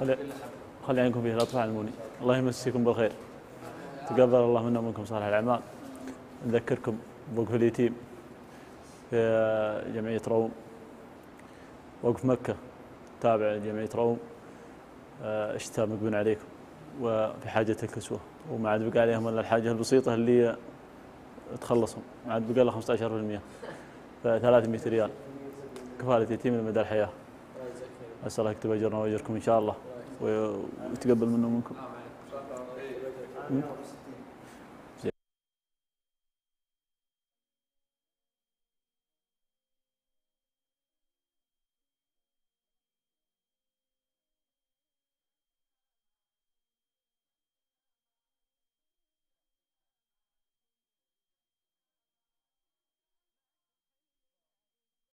خلي خلي عينكم فيه لا تعلموني الله يمسيكم بالخير. تقبل الله منا ومنكم صالح الأعمال. نذكركم بوقف اليتيم في جمعية روم. وقف مكة تابع لجمعية روم. آه، الشتاء مقبل عليكم وفي حاجة الكسوه وما عاد بقى عليهم إلا الحاجة البسيطة اللي تخلصهم. ما عاد بقى لها 15% ف 300 ريال. كفالة يتيم لمدى الحياة. أسأل الله يكتب أجرنا وأجركم إن شاء الله. ويتقبل منا ومنكم.